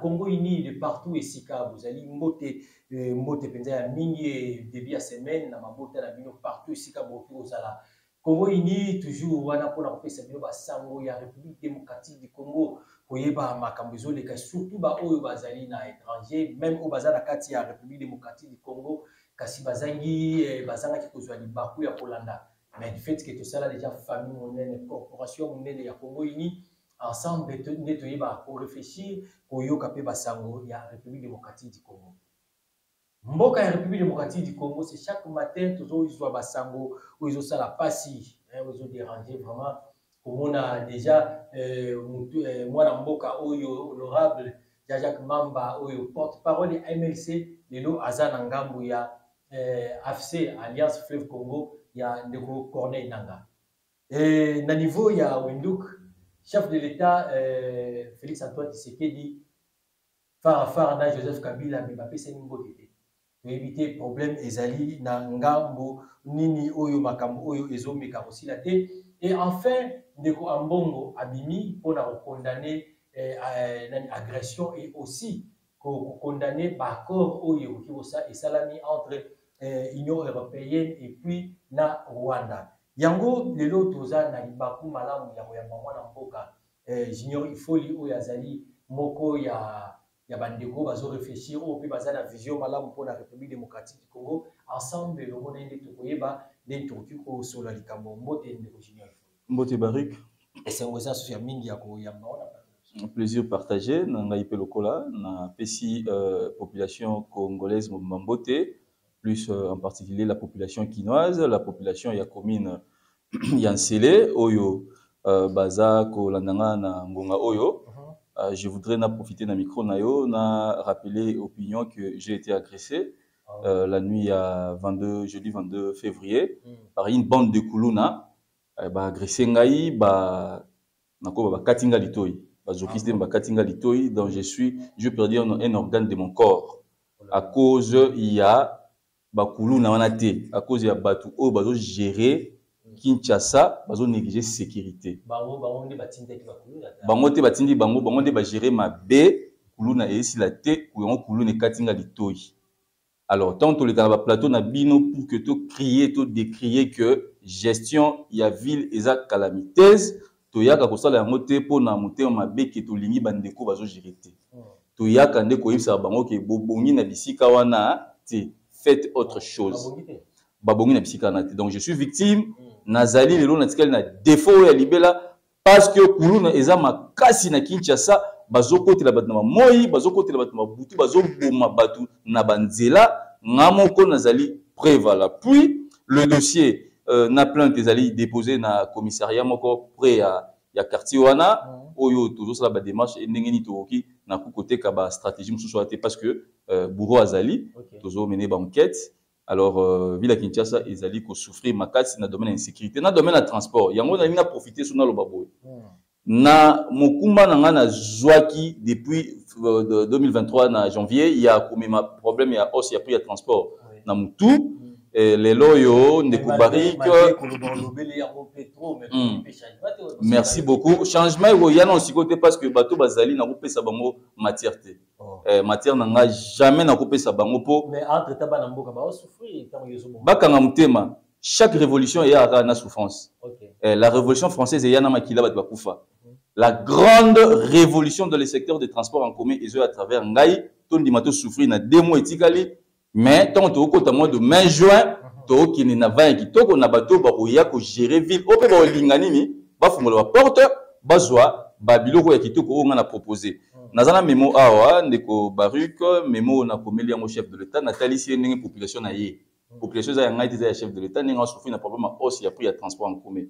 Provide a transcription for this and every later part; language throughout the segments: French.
congo uni de partout esika bozali mbote eh, mbote mpenza ya mingi début ya semaine na mabota na bino partout esika bokoki kozala congo uni toujours wana mpona kopesa bino basango ya république démocratique du congo koyeba makambo ezoleka surtout baoyo bazali na étranger même oyo baza na kati ya république démocratique du congo kasi bazangi eh, bazangaki kozwa libaku ya kolanda. Mais du fait que tosala déjà famille monene corporation monene ya congo uni ensemble nde toyeba korefléchir koyoka mpe basango ya république démocratique du congo. Mboka ya république démocratique du congo c'est chaque matin tozozwa basango oyo ezosala mpasi oyo ezodérange vraiment. Komona déjà eh, mwana mboka oyo honorable jajak mamba oyo porte parole ya mlc lelo aza na ngambo ya afc alliance fleuve congo ya ndeko corneille nanga. Na niveau ya winduk chef de l'état eh, félix antoine tshisekedi farafara na joseph kabila me bapesani mbote te toyebi te problème ezali na ngambo nini oyo makambo oyo ezomeka kosila te et enfin ndeko ambongo abimi mpona kokondane eh, eh, nani agression et aussi kokondane baaccord oyo ekoki esalami entre eh, union européenne et puis na rwanda yango lelo toza na libaku malamu ya koyamba mwana mboka. Eh, junior ifoli oyo azali moko ya ya bandeko bazorefléchir oyo mpe baza na vision malamu mpona république démocratique du congo. Ensemble elongo na ye nde tokoyeba ndenge tokoki kosola likambo. Mbote ndeko junior mbote barik esengo eza susu ya mingi ya koyamba wana plaisir partagé na ngai mpe lokola napesi euh, population congolaise mobimba mbote plus euh, en particulier la population quinoise la population ya commune ya nsele oyo euh, baza kolanda nga na ngonga oyo. Euh, je voudrais na profiter na micro na yo na rappeler opinion que j'ai été agressé euh, la nuit à 22 jeudi 22 février mm. par une bande de kuluna. Euh, ba agressé ngai ba nako ba katinga litoi ba zokiste ba katinga litoi donc je suis je perdu un, un organe de mon corps. À cause il y a ba kuluna wana te à cause ya batu o bazo gérer kinshasa bazonéglige sécurité. Bango te batindi bango bango nde bagere mabe kuluna eyesila te yango kuluna ekatinga litoi alors ntango toleka na baplateau na bino pour que tocrie todécrie que gestion ya ville eza calamiteuse toyaka kosala yango te mpona motema mabe ke tolingi bandeko bazogere te. Toyaka nde koyebisaka bango ke bobongi na bisika wana te faites autre chose. Donc je suis victime. Mm. nazali lelo natikali na défaut ya libela parce que kuluna eza makasi na kinshasa bazokotela bato na bamoi bazokotela bato na babutu bazoboma bato na banzela. Nga moko nazali prévala puis le dossier euh, na plainte ezali déposé na commissariat moko près ya, ya quartier wana. Oyo tozosala badémarche ndenge nini tokoki na kukoteka bastratégie mosusu wana te parce que euh, bourreau azali okay. tozomene baenquête alors euh, ville kinshasa ezali kosouffrir makasi na domaine insécurité na domaine ya transport. Yango na profite so naloba boye mm. na mokumba na ngai nazwaki depuis euh, 2023 na janvier ya komema problème ya hausse ya prix ya transport. Na mutu mm. eh, lelo oyo ndeko barik merci beaucoup. Changement ekoya na sikoyo te parce que bato bazali nakopesa bango matière te oh. eh, matière na ngai jamais nakopesa bango mpo bakanga motema chaque révolution eyaka na souffrance. Okay. eh, la révolution française eya na makila bato bakufa. -hmm. la grande révolution dans le secteur des transports en commun ezoya à travers ngai tondima tosouffrir na deux mois etikali mais ntango tokokota mois de mai juin tokokende na vin ya kitoko na bato bakoya kogere ville. Oyo mpe baolinga nini bafungola baporte bazwa babiloko ya kitoko oyo nga na propose naza na memo awa ndeko baruk memo nakomeli yango chef de l'état natalisi ye ndenge population na ye. Population eza ya ngai te eza ya chef de l'état ndenge asouffri na problème ya hausse ya prix ya transport en commun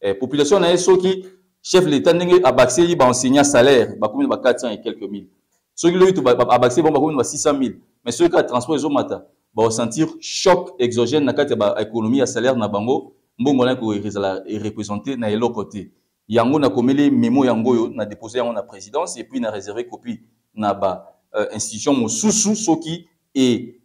eh, population na ye soki chef de l'état ndenge abakiseli baenseignant salaire bakomi na ba 400 et quelques mille soki loki abakiseli bango bakomi na ba 600 mille. Mais soki kaka transport ezomata baosentir choc exogène na kati ya baéconomie salaire na bango mbongo na kozala ereprésente na eloko te yango nakomeli memo yango oyo na dépose yango na présidence et puis na réserve copie na ba euh, institution mosusu soki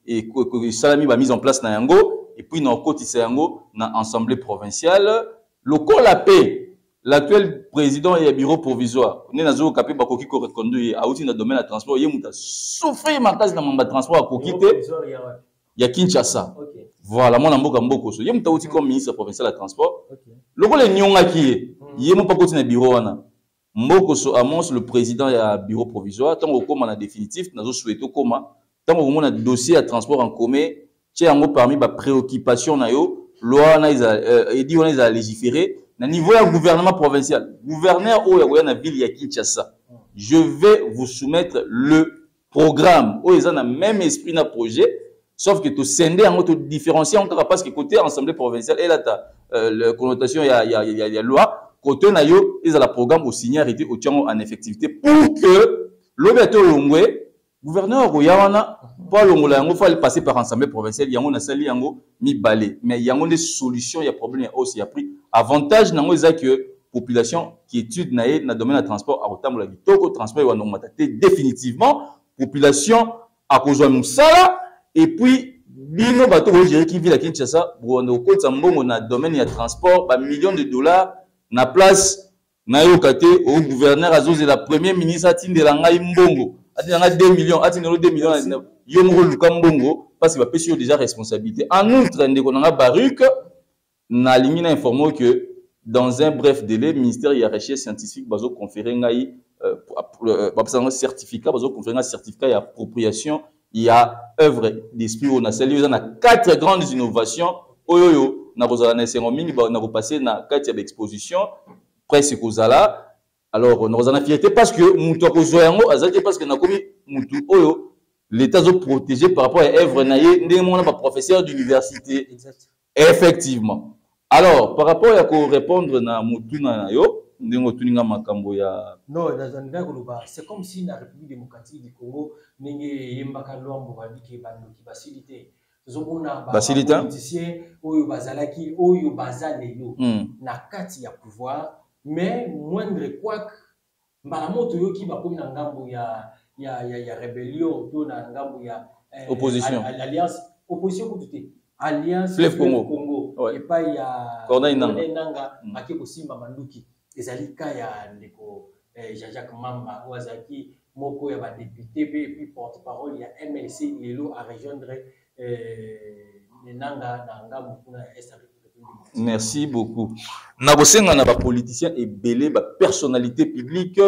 esalami bamise en place na yango et puis na okotisa yango na assemblée provinciale. Lokola mpe l'actuel président ya bureau provisoire. Nde nazoyoka mpe bakoki koreconduire. Ye auti na domaine ya transport. Ye moto asouffrir makasi na mamba transport akoki te. Provisoire, ya wapi? ya kinshasa. Ok, voilà mwana mboka mbokoso. Ye moto auti comme ministre provincial ya transport. Ok. lokola enyongaki ye. Mm. ye mo mpo akoti na bureau wana. Mbokoso annonce le président ya bureau provisoire. Ntango okóma na définitif nazosouhaite okóma ntango komona dossier ya transport en commun tie yango parmi bapréoccupation na yo. Loi wana ezala euh, edi wana ezala légiféré na niveau ya gouvernement provincial gouverneur oyo akoya na ville ya kinshasa je vais vous soumettre le programme oyo eza na même esprit na projet sauf que tosende yango todiférencie yango kaka parce que côté assemblée provinciale elata euh, connotation ya, ya, ya, ya loi côté na yo ezala programme osigne arrêté otiango en effectivité pour que lobi olongwe gouverneur akoya wana mpo alongola yango fo passer par assemblée provinciale yango nasali yango mibale. Mais yango nde solution ya problème ya hausse ya prix. Avantage nango eza que population qui étude na ye na domaine ya transport akotambola kitoko transport ewanongmata te définitivement. Population akozwa mosala et puis bino bato bogereki ville ya kinshasa bokonde kokotisa mbongo na domaine ya transport bamillion de dollars na place nayoka te. O gouverneur azozela premier ministre atindela ngai mbongo atindela ngai 2 millions atindela 2 millions na- yo moko luka mbongo parce bapesi yo déjà responsabilité. En outre ndeko na ngai baruke nalingi na informe que dans un bref délai ministère ya recherche scientifique bazoconféré ngai euh, euh, bapesa yango certificat bazoconféré ngai certificat ya appropriation ya œuvre d'esprit oyo nasali eza na quatre grandes innovations. Oyo oyo nakozala na esengo mingi nakopase na kati ya baexposition presse ekozala alors nakozala na fierté parce que moto akozwa yango azali te parce que nakomi motu oyo l'état azoprotégé par rapport ya œuvre na ye ndenge mona baprofesseur d'université Exact. effectivement alors par rapport ya korépondre na motuna na yo ndenge otuninga makambo ya non nazandaka koloba c'est comme si na république démocratique du congo ndenge eyembaka lwambo babike bandoki basili te tozomona ba- Basili te? bapoliticien oyo bazalaki oyo baza lelo hmm. na kati ya pouvoir mais moindre quoique mbala mo toyoki bakomi na ngambo ya, ya, ya, ya rébellion to na ngambo ya eh, Opposition. al- al- alliance opposition kutu te alliance Fleuve Congo. congo Ouais. epai ya Corneille. Corneille Nangaa Mm. ake kosimba manduki ezali ka ya ndeko eh, jean-jacques mamba oyo azalaki moko ya badepute mpe epuis porte parole ya mlc lelo arejoindre eh, nanga na ngambo kuna ya est. merci beaucoup na kosenga na bapoliticien ebele bapersonnalité publique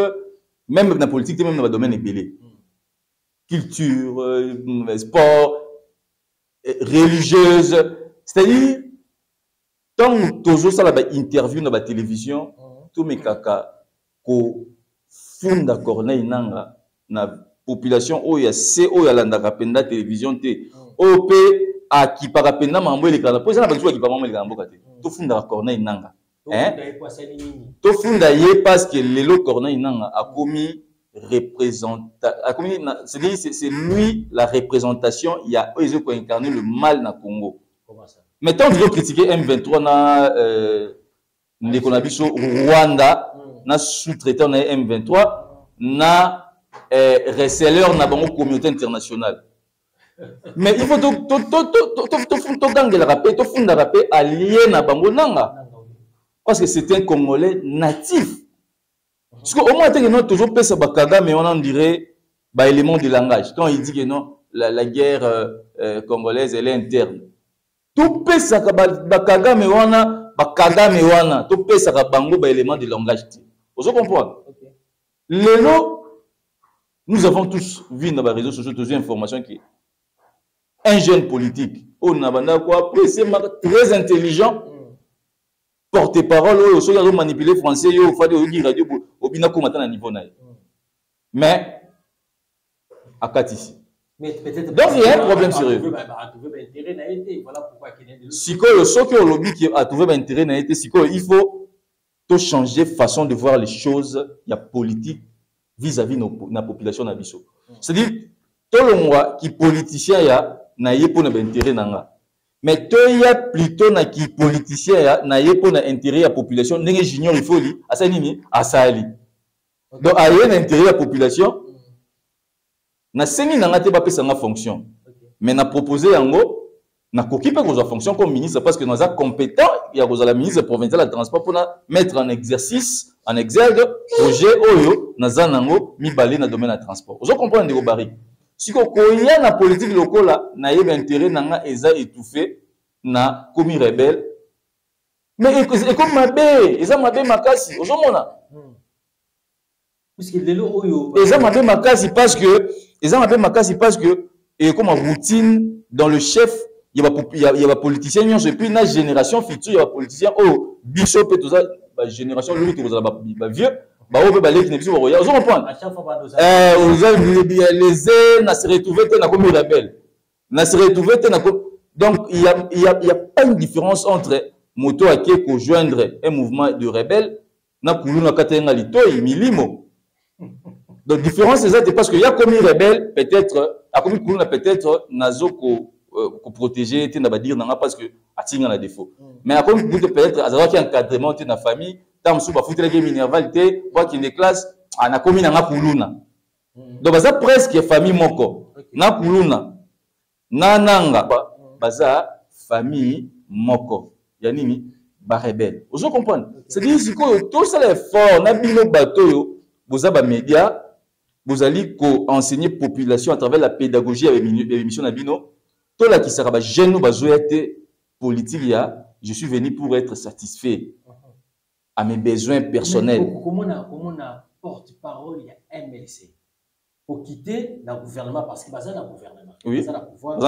même na politique te même na badomaine ebele Mm. culture euh, sport religieuse c'est-à-dire ntango tozosala bainterview na batélévision Mm. tomekaka kofunda corneille nanga na population oyo ya se oyo alandaka mpenza télévision te Mm. Akipaka mpenza mambo elekaka mpo eza na bato akipaka mambo elekaka mboka te tofundaka corneille nanga tofunda ye po asali nini tofunda ye parce que lelo corneille nanga akomi c'est c'est lui la représentation. Ya oyo ezali koincarne le mal na congo. Comment ça? Mais ntango tozocritique m23 na euh, ndeko na biso rwanda Mm. na sous-traitant na ye m23 na eh, receleur na bango communauté internationale mais il faut to- to- to- to- to- to- to- togangelaka mpe tofundaka mpe allié na bango nanga. Parce que c'est un congolais natif. Parce que au moins teke non tozopesa bakagame wana on dirait baélément de langage. Quand il dit que non la, la guerre euh, euh, congolaise elle est interne. Topesaka ba- bakagame wana bakagame wana topesaka bango baélément de langage. Te ozo comprendre lelo nous avons tous vu dans les réseaux sociaux tous information que un jeune politique oyo na bandaka koapprécie maka très intelligent. Mm. porte-parole oyo soki azomanipule français yo ofadi oyoki radio obina koma ata na niveau Mm. mais Mais peut-être Donc, il y a un problème sérieux. atrouvé ba- ba- atrouvé baintérêt na ye te voilà pourquoi akende lelo sikoyo soki olobi ke atrouve baintérêt na sikoyo il faut tochanger façon de voir les choses. Ya politique vis-à-vis no- na population na biso c'est-à-dire tolongwa kipoliticien ya na ye mpo na baintérêt na nga mais toya plutôt na kipoliticien ya na ye mpo na intérêt ya population. Ndenge junior ifoli asali nini? Asali Ok. donc aye na intérêt ya population. Mm. nasengi na nga te bapesa nga fonction. Ok. mais na propose yango nakoki mpe kozwa fonction comme ministre parce que naza compétent ya kozala ministre provincial ya transport mpona mettre en exercice en exergue projet oyo naza nango mibale na domaine ya transport. Ozo comprendre ndeko bari siko koya na politique lokola nayebi intérêt na nga eza étouffé na komi rebelle. Mais ekomi mabe eza mabe makasi ozomona? Puisque lelo oyo eza mabe makasi parce que eza mabe makasi parce que ekoma routine dans le chef ya bapoliticien nyonso epuis na génération future ya bapoliticien oyo biso mpe toza bagénération lobi tokozala bavieux baoyo baleki na biso bakoya ozo comprendre lese na se retrouve te nakomi rebelle na se retrouve te nakomi donc il y a, il y a, il y a pas une différence entre moto ake kojoindre un mouvement de rebelle na kuluna kati yenga litoi milimo. Donc différence eza te parce que ya komi rebelle peut-être akomi kuluna peut-être nazo ko koprotéger te na badire nanga parce que atinga na défaut. Mais akomi kutu peut-être azalaki encadrement te na famille ntango mosusu bafutelaki minerval te po akende classe nakomi nanga kuluna donc baza presque famille moko. Na kuluna na nanga baza famille moko. Ya nini? Barebele ozo comprendre. C'est-à-dire sikoyo tosala effort na bino bato oyo boza bamédia bozali koenseigner population à travers la pédagogie ya émission na bino. Tolakisaka bajeune bazoya te politique ya je suis venu pour être satisfait à mes besoins personnels. komona komona porte parole ya mlc okite na gouvernement parce que baza na gouvernement. Oui. baza na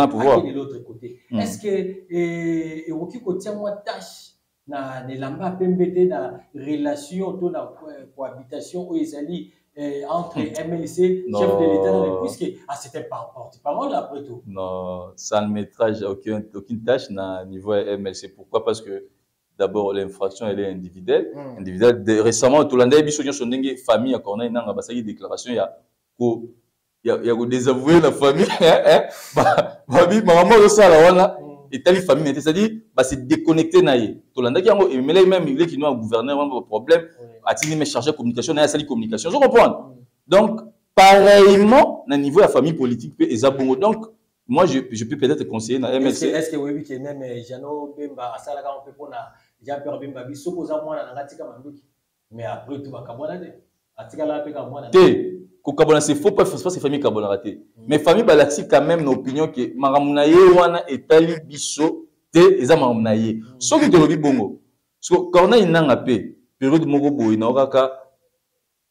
pouvoir. De l'autre côté. Mm. est ce que eh, ekoki kotia mwa tâche na na elamba pembe te na relation to na co- cohabitation oyo ezali eh, entre mlc Non. chef de l'état puisque ah, c'était par porte parole après tout. Non, ça ne mettra aucune, aucune tâche na niveau MLC. Pourquoi? Parce que d'abord, l'infraction, elle est individuelle. Mm. individuelle. De, récemment, tout l'année, biso nyonso ndenge famille akona inanga basaki déclaration ya ko ya, ya ko désavouer la famille hein, hein? Ba babi maman osala wana Mm. etali famille te c'est-à-dire base déconnecté na ye. Tolandaki yango emelai même il est qui nous gouverneur wana problème Ouais. atini me chargé communication? Na ye asali communication. Je comprends. Mm. Donc, pareillement, na niveau de la famille politique, pe, eza bongo. Donc, moi, je, je peux peut-être conseiller na Est-ce que- MLC. est-ce que oyebi ke même eh, jano bemba asalaka mpe mpona jean pierre bemba bi soki oza mwana nanga atika manduki mais après tout bakabwana te atikala mpe ka mwana Te, kokabona c'est faux pas c'est famille kabonaka te. Mais famille balakisi quand même l'opinion que makambo na ye wana etali biso te eza makambo na ye. Soki tolobi bongo. So, quand on a inanga pe, période moko boye na kaka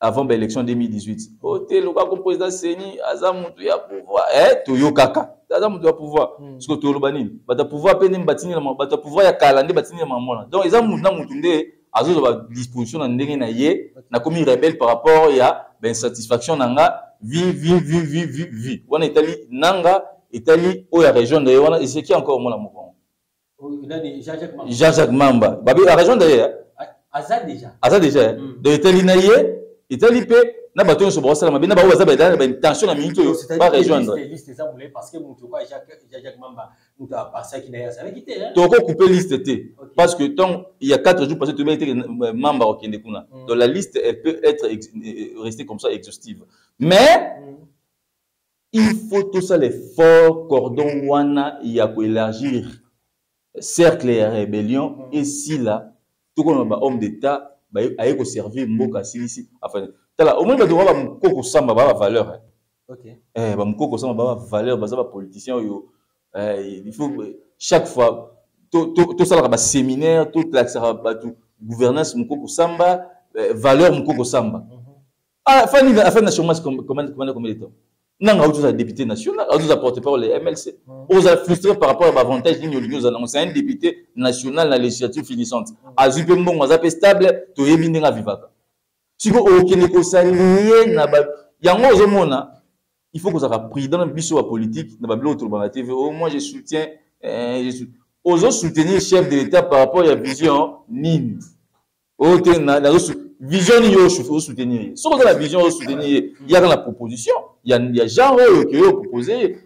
avant ba élection 2018. Oh te loba ko président Seni aza mutu ya pouvoir. Eh, toyo kaka. Aza mutu ya pouvoir. Mm. siko toloba nini bato ya pouvoir mpe nde batindi na ma- bato ya pouvoir ya kala nde batindi na mamona donc eza mutu na mutu nde azozwa badisposition na ndenge na ye nakomi rebelle par rapport ya bainsatisfaction na nga vi vi vi vi vi vi wana etali nanga etali oyo ya région de ye wana eseki encore mwana moko Oyo nani jean-jacques Mamba. jean-jacques mamba babi ya région de ye A- aza déjà aza déjà eh? Mm. donc etali na ye etali mpe na bato nyonso bakosala mabe na bao baza baza baintention na minute oyo barejoindre liste- liste na te. Parce que tant il y a quatre jours passés tu été que membre au kuna donc la liste elle peut être euh, restée comme ça exhaustive. Mais Mm. il faut tout ça l'effort cordon wana ya ko élargir. Cercle ya rébellion. Mm. et si là tout comme ba homme d'état aye koservir mboka asilisi tala omoni bato eh, ba bamokoko kosamba baa bavaleur bamokoko kosamba baa bavaleur baza bapoliticien oyo eh, il faut eh, chaque fois tosalaka baséminaire totlaxaka bato gouvernance mokoko kosamba valeur mokoko kosamba mhm. ah, afani na chômage combien de temps nanga ozala député national auti ozala porte parole ya mlc Mhm. ozala frustré par rapport à bavantage nini olingi ozala nango. C'est un député national na législature finissante. Azwi mpe mbongo aza mpe stable toyebi ndenge avivaka. Siko okende kosalie na ba yango ozomona il faut kozalaka prudent na biso ya politique na babiloko tolobaka na tv oh, moi je soutiens sou- ozosoutenir chef de l'état par rapport ya vision nini. Oyo te na- nazo- vision nini osu- osoutenir ye soki oza na vision osoutenir ye yaka na proposition ya ya genre oyo okeyi opropose ye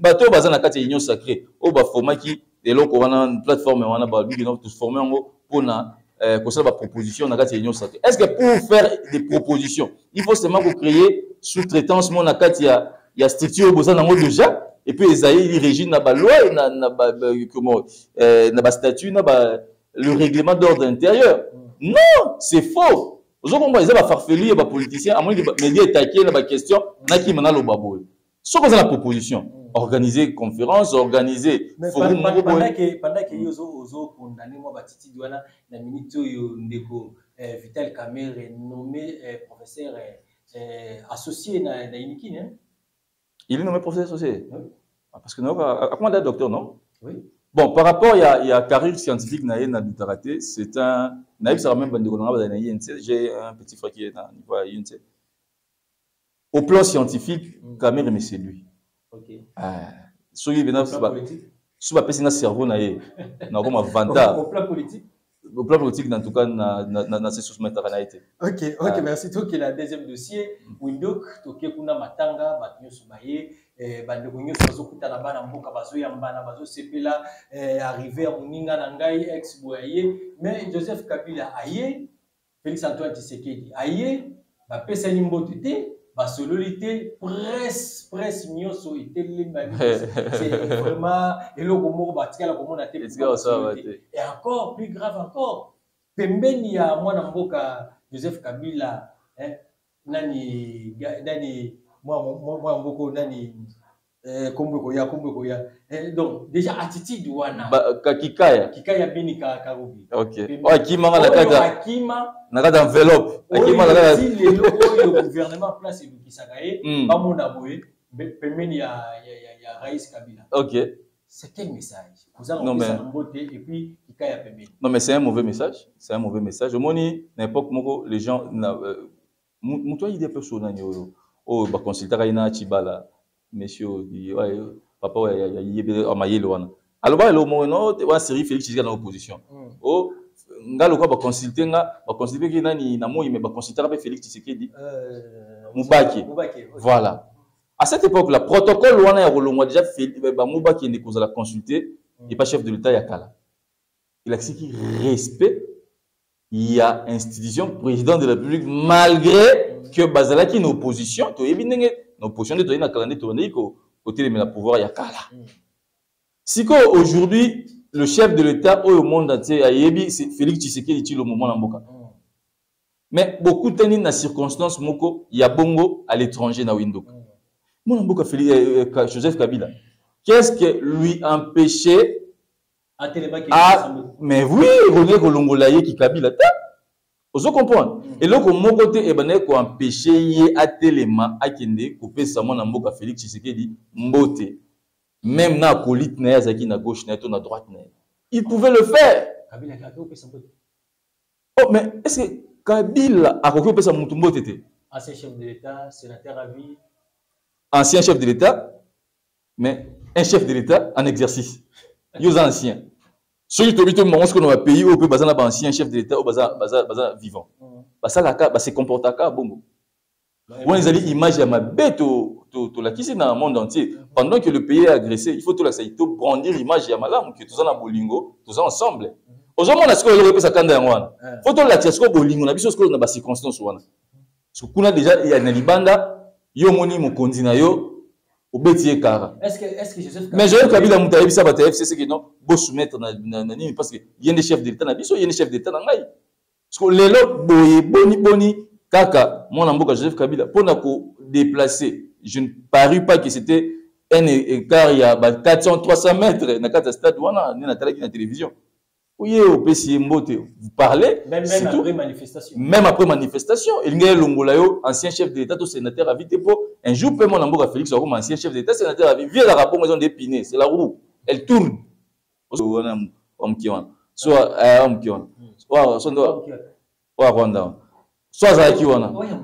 bato oyo baza na kati ya union sacré oyo baformaki eloko wana plateforme wana baluki toforme yango mpona euh, kosala baproposition na kati ya union sacré. Est ce que pour faire des propositions il faut seulement kocréer sous-traitance mo na kati ya, ya structure oyo boza nango déjà et puis ezali régime na baloi na na ba, ba, comment euh, na bastatut na ba, le règlement d'ordre intérieur? Non c'est faux ozokomba eza bafarfelu ya bapoliticien amoni média etake na baquestion nakima naloba boye soki oza na proposition organiser conférence organiser forum moko ozokondane mwa batitidi wana na oyo ndeko vital nommé eh, professeur eh, eh, associé na, hein? il est nommé professeur associé? Ah, parce que nayoka akoma da docteur non? Oui Bon, par rapport à la carrière scientifique na ye na littérature, c'est un. Naïbsara même bandeko na nga bazali na INC, j'ai un petit frère qui est dans niveau à INC. Au plan scientifique. Kamere me séduit. ok Ah, soki bena au plan politique? so bapesi nga cerveau na ye nakoma au, vanta au plan politique en tout cas soumettre na ye te ok ok Ah. merci toke na deuxième dossier windok toke kuna matanga eh, bandeko nyonso bazokutana bana mboka bazoyambana bazosepela eh, arrive ya moninga na ngai ex boye aye mais joseph kabila aye félix antoine tisekedi aye bapesani mbote te basololi te presse presse nyonso c'est vraiment eloko moko batikala komona te Et encore, plus grave encore, pembeni ya mwana mboka Joseph Kabila, eh, nani, nani, mwa- mwa mwa mboko nani, eh, kombo koya, kombo koya. Eh, donc, déjà attitude wana, kikaya? Kika ya bini ka karubi. ok oyo akimanga na kati Oyo ya- akima, na kati ya enveloppe akimanga na oyo kati ya- ti lelo oyo gouvernement place elukisaka ye, Mm. bamona boye, pembeni ya, ya, ya, ya Rais Kabila. ok C'est quel message? Non, mais- et puis. Non, mais c'est un mauvais message. C'est un mauvais message. L'époque, moko, les gens, na, euh, nani oyo. Oh, ba consulter ina chibala. Monsieur, papa, ouais, ya, ya, yebe, amayele bah, Félix Tshisekedi na opposition. Mm. Oh, nga lokwa nga, na moi, mais ba consulter ba Félix Tshisekedi. Euh, ok. Voilà. À cette époque-là, protocole wana ya kolongwa déjà chef de l'État ya kala. Il a qui respect il y a institution président de la République malgré que bazalaki une opposition to yebi ndenge na opposition de to na kala to ndenge ko côté le pouvoir ya kala Mm. siko aujourd'hui le chef de l'État au monde entier a yebi c'est Félix Tshisekedi ti le moment na mboka Mm. mais beaucoup tani na circonstance moko ya bongo à l'étranger na windo Mm. mona mboka Félix euh, euh, Joseph Kabila qu'est-ce que lui empêchait Ah, mais oui, René Kolongola ye ki Kabila. Ozo comprendre. Mm. Eloko moko te ebane ko empêcher ye atelema akende kopesa mwana mboka Félix Tshisekedi mbote. Même na colite na ye azaki na gauche na ye to na droite na ye. Il pouvait le faire. Oh, mais est-ce que Kabila akoki kopesa mutu mbote te? ancien chef de l'état sénateur à vie Ancien chef de l'État, mais un chef de l'État en exercice. Yo za ancien. Soki tobi to mongo ko na pays oyo pe bazana ba ancien chef de l'État oyo baza baza baza vivant. Basalaka base comportaka bongo wana ezali image ya mabe to- to- tolakisi na monde entier. Pendant que le pays est agressé il faut tolakisa to brandir image ya malamu ke toza na bolingo toza ensemble. Ozomona sikoyo eloko epesa kanda yango wana fo tolakisa sikoyo bolingo na biso sikoyo na bacirconstance wana kuna deja na libanda yo omoni mokonzi na yo obeti ye kara. Est-ce que est-ce que Joseph mais joel kabila moto ayebisa bato ya fcc ke non bosoumettre na, na, na nini? Parce que ye nde chef de l'état na biso ye nde chef d'état na ngai. Parce que lelo boye boni boni kaka mwana mboka joseph kabila mpona kodeplacer je ne parus pas que c'était un é- écart ya ba 400 300 mètres na kati ya stade wana nde natalaki na télévision oye opesi ye mbote vous parlez même après manifestation même après manifestation elingi elongola yo ancien chef de l'état to sénateur à vie te mpo un jour mpe mwana mboka félix akoma ancien chef de l'état sénateur vie bongo eza c'est la roue elle tourne wana wa moke wana so moke wana Wa- so nde wa- Ok. wa rwanda wana so azalaki wana Oya,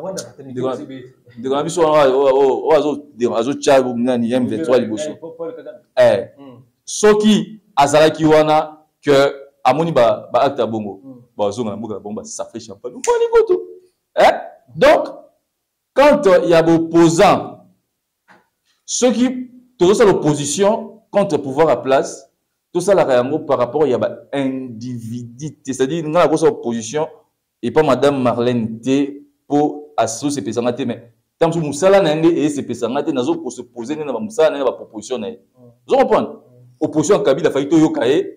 Rwanda batani Ndeko- kikosi be- ndeko na biso wana oyo- oyo- oyo azo- azotya nani m23 liboso Eh, Paul- Paul Kagame. Eh, Mm. soki azalaki wana que amoni ba ba acte bongo. Mm. ba zonga na mboka bongo ba safé champagne moni kutu hein? Donc quand il y a opposant ceux qui tout ça l'opposition contre pouvoir à place tout ça la réango par rapport il y a ba individuité c'est-à-dire nga la grosse opposition et pas madame Marlène T pour asso c'est pesanga te mais tant que musala na ngé et c'est pesanga te nazo pour se poser na ba musala na ba proposition na zo mm. comprendre mm. opposition kabila faito yokaye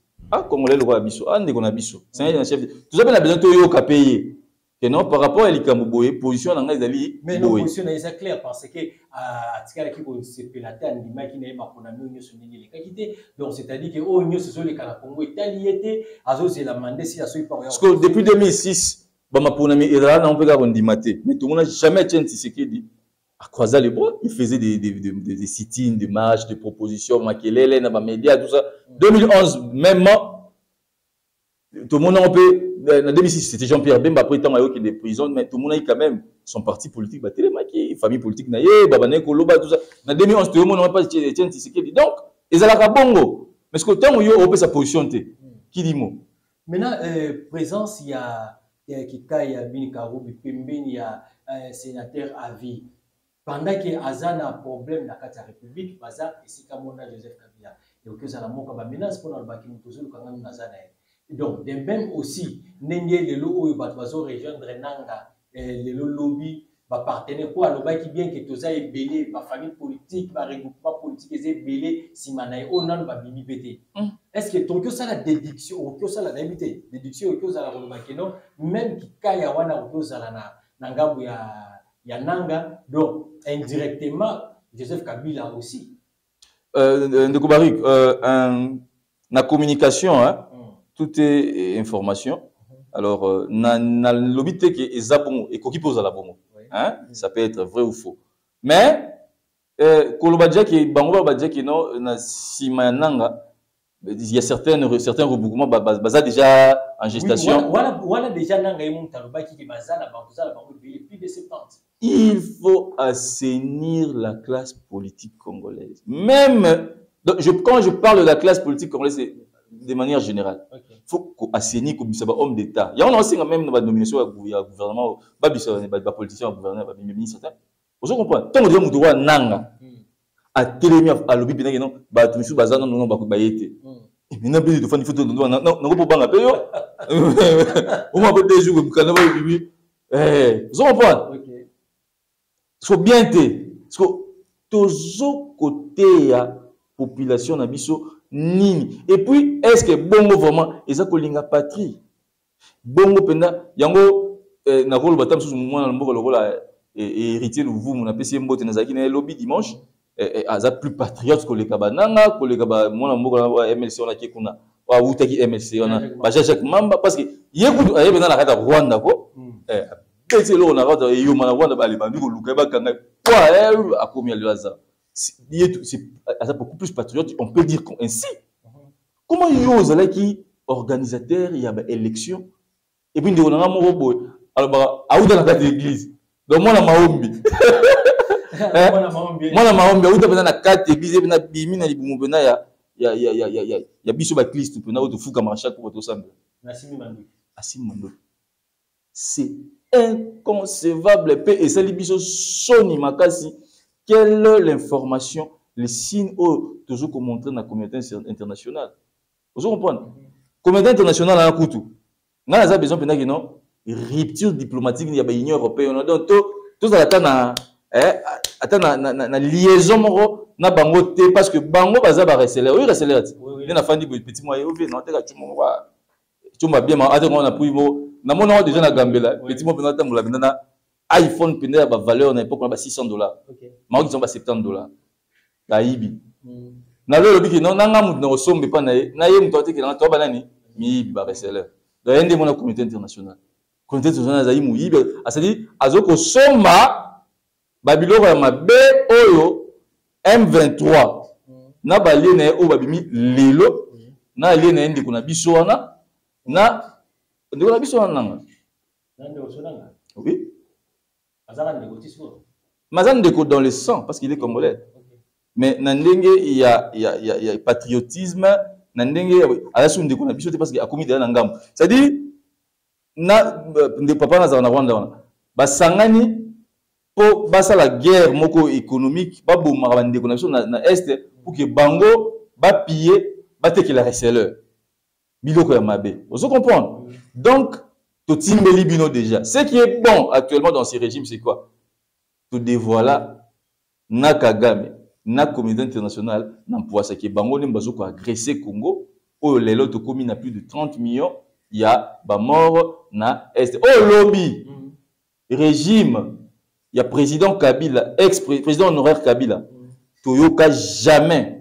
akongolai lokola biso. Andeko na biso. Seigneur na chef toza mpe na besoin toyoka mpe ye que non par rapport ya likambo boye position na ngai ezali mais boye. position na eza clair parce que atikalaki kosepela te andimaki na ye maponami oyo nyonso ndenge elekaki te donc c'est à dire que oyo nyonso ezoleka na congo etali ye te azozela mande si asoki pa parce que depuis 2006 bamaponami ezala nango mpe kaka kondima te mais tomona jamais etienne tisekedi croisa les bras, il faisait des, des, des, des, des sit-ins, des marches, des propositions, Makelele, dans les médias, tout ça. 2011, même, tout le monde a un peu, en 2006, c'était Jean-Pierre Bemba, après, il y a des prisons, mais tout le monde a quand même son parti politique, bah, télémaki, famille politique, naïe, babane, koloba, tout ça. En 2011, tout le monde n'a pas Etienne Tshisekedi. Donc, ils ont la bongo. Mais ce que tant que yo, sa position, qui dit mot? Maintenant, euh, présence, il y a, il y a Kika, il y a Bini Karoubi, Pembeni, il y a un sénateur à vie. Pendant ke aza na problème na kati ya république baza esika mona joseph kabila. Ekoki ozala moko bamenance mpona alobaki moto ozoluka ngano naza na ye. Donc de même aussi ndenge lelo oyo bato bazorejoindre nanga lelo lobi bapartenaire mpo alobaki bien ke toza ebele bafamille politique baregroupement politique eza ebele nsima na ye. Oyo nano babimi mpe te. Est ce que tokoki osala déduction okoki osala nayebi te déduction okoki ozala kolobaki non même kikaya wana okoki ozala na ngambo ya ya Nanga, donc indirectement, Joseph Kabila aussi. Euh, Ndeko Barik, euh, un, la communication, hein, mm. tout est information. Alors, euh, na, na l'obité qui est zabon et qui pose à la bongo. Hein? Mm. Ça peut être vrai ou faux. Mais, Kolobadja qui est bango badja qui non, na sima nanga, il y a certains, certains regroupements baza déjà en gestation. Oui, voilà, voilà déjà nanga et mon talobaki qui baza la bangoza la bango plus de 70. Il faut assainir la classe politique congolaise. Même, donc je, quand je parle de la classe politique congolaise, c'est de manière générale. Il okay. faut assainir comme ça, homme d'État. Il y a aussi même dans la nomination au gouvernement, les politiciens au gouvernement, les ministres. Vous comprenez Tant que nanga, à télémi, à l'objet, bien que non, bah, tout ça, bah, non, non, bah, bah, été. Et maintenant, il faut non, non, non, pas un au moins, vous eh, vous comprenez so bien te parce que tozokoteya population na biso nini. Et puis est ce que bongo vraiment eza kolinga patrie? Bongo mpenza yango eh, nakoloba ta mosusu mwana na mboka lokola eh, héritier luvumu napesi ye mbote nazalaki na ye lobi dimanche eh, eh, aza plus patriote koleka bananga koleka mwana mboka na mlc wana ake kuna. Awutaki mlc wana. Baja jacques mamba parce que ye kutu aye mpenza na kati ya rwanda ko eh, peti eloko na kati eyoma na rwanda balebandi koluka ye bakanga po akomi alelo aza aza beaucoup plus patriote on peut dire ainsi. Comment yo ozalaki organisateur ya baélection epuis ndeko nanga moko boye alobaka auta na kati ya église donc mwana maombi. Mwana maombi. auta mpenza na kati ya église epena bimi na libumu mpena ya biso baklistu mpena oyo tofukamaka chaque fois tosambela asimi mandoki c'est inconcevable mpe esali biso soni makasi. Quelle l'information le signe oyo tozo komontre na communauté internationale? Ozo comprendre? Communauté internationale ana kutu. Ngai naza besoin mpendaki non? Rupture diplomatique ya baunion européenne. Donc tozala ata na ata na, na, na, na liaison moko na bango te parce que bango baza bareselere oyo reselere ti nde nafandi boye petit moye ovie naoteka cumo moko cumba bien atengo na pui bo namoni yango déjà na gambela petit mo mpenza atambola mpenza na iphone mpenza ya bavaleur na époque na ba 600 dollars. Maoki tongo ba 70 dollars. Bayibi na lelo olobiki nanga mutu na kosomba epa na ye na ye moto atekelanga toba nani? Miyibi bareseleur donc ye nde mona communauté internationale. Communauté internationale azali moyibi. Asadi azo kosomba babiloko ya mabe oyo m23 na balie na ye oyo babimi lelo. Na alie na ye ndeko na biso wana na ndeko na biso wana nanga? Na ndeko so nanga? Oui. Azaka ndeko ti so maza ndeko dans le sang parce qu'il est congolais. Mais na ndenge ya, ya, ya, ya patriotisme na ndenge aza so ndeko na biso te parce que akomi deja na ngambo. C'est-à-dire na nde papa nazala na rwanda wana basangani mpo basala guerre moko économique babomaka bandeko na biso na, na este pour que bango bapille batekela receleur biloko ya mabe. Ozo comprendre? Donc totimbeli bino déjà. Ce qui est bon actuellement dans ce régime c'est quoi? Todévoila na kagame na communauté internationale na mpwasaki bango nde bazo koagresse congo. Oyo lelo tokómi na plus de 30 millions ya bamort na este oyo lobi! Mhm. régime ya président kabila ex président honoraire kabila toyoka jamais.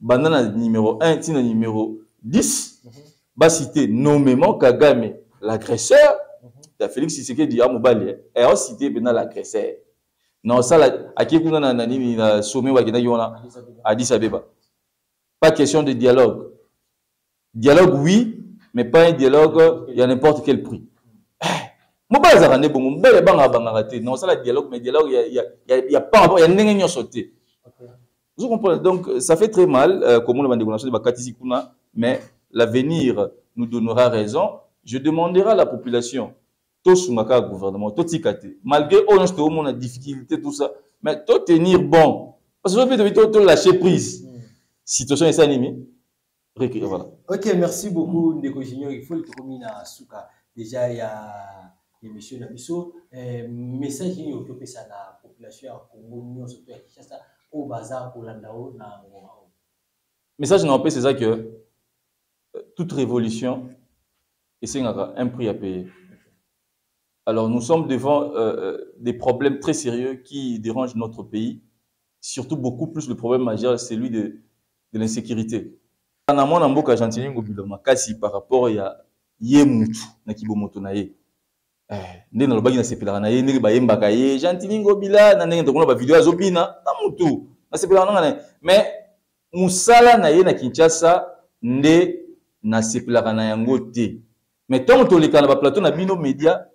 Banda na numéro 1 ntina numéro 10 Mhm. bacite nommément kagame l'agresseur Mhm. ya félix tshisekedi ya mobali aocite mpena l'agresseur na osala ake kuna na na nini na sommet wakendaki wana Addis Abeba. pas question de dialogue dialogue oui mais pas un dialogue ya n'importe quel prix mobali azalaka nde bongo mobali abangaka bangaka te na osala dialogue mais dialogue ya, par ya ndenge nyonso te. Vous comprenez Donc, ça fait très mal, euh, comme on l'a dit, Bakatisi Kuna, mais l'avenir nous donnera raison. Je demanderai à la population, tous maka gouvernement, tout malgré non, on a difficulté, tout ça, mais tout tenir bon. Parce que tout lâcher prise. Mhm. Situation est animée. Voilà. Ok, merci beaucoup Ndeko Junior. Il faut le tokomi na suka. Déjà il y a émission na biso eh, message nini okopesa na population ya Congo to ya Kinshasa oyo baza kolanda o na ngoma oyo. Message n'a pas c'est ça que toute révolution, et c'est un prix à payer. Alors, nous sommes devant euh, euh, des problèmes très sérieux qui dérangent notre pays. Surtout, beaucoup plus, le problème majeur, celui de, de l'insécurité. En amont, na mboka Gentili Ngobila makasi par rapport ya ye na kibomoto na ye. Eh, nde nalobaki nasepelaka na ye ndenge bayembaka ye Gentili Ngobila na ndenge tokomona bavideo azobina na mutu nasepelaka nanga na ye mais mosala na ye na Kinshasa nde nasepelaka na yango te. Mais ntango toleka na baplateau na bino média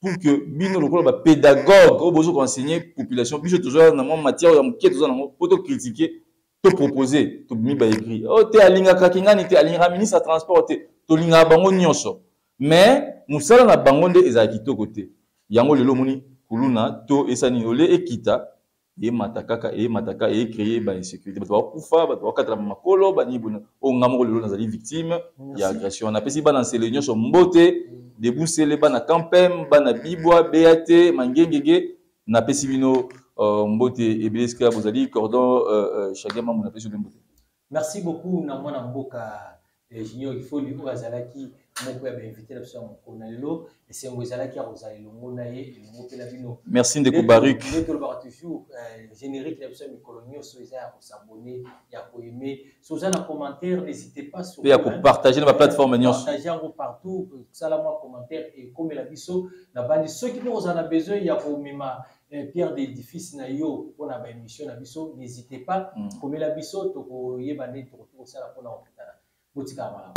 pour que bino lokola bapédagogue oyo bozo koenseigner population biso toza na mwa matière ya moke toza nango mpo tocritique topropose tobimi baécrit o te alingaka kingani te alingaka ministre ya transport te tolingaka bango nyonso. Mais mosala na bango nde ezala kitoko te. Yango lelo omoni kuluna to esani ole ekita eyemata kaka eyemata kaka eyecreye bainsécurité bato bakufa bato bakatala makolo banibona oyo nga moko lelo nazali victime ya agression. Napesi bana nsele nyonso mbote debusele bana campem bana bibwa bat mangengege. Napesi bino uh, mbote ebele esika bozali cordon uh, uh, chacun mambo napesi bino mbote. Merci beaucoup na mwana mboka Junior Ifoli oyo azalaki moko ya bainvité na biso ya mokolo na lelo esengo ezalaki ya kozala elongo na ye elongo mpe na bino merci ndeko baruk nde tolobaka toujours euh, générique na biso ya mikolo nyonso eza ya kosabone ya koaime so oza na commentaire n'hésitez pas sur mpe ya kopartage na baplateforme nyonso partage yango partout sala mwa commentaire ekomela biso na bandi soki mpe kozala na besoin ya komema pierre d'édifice na yo mpona baémission na biso n'hésitez pas. Komela biso tokoyeba ndeni tokoki kosala mpona उचिकावा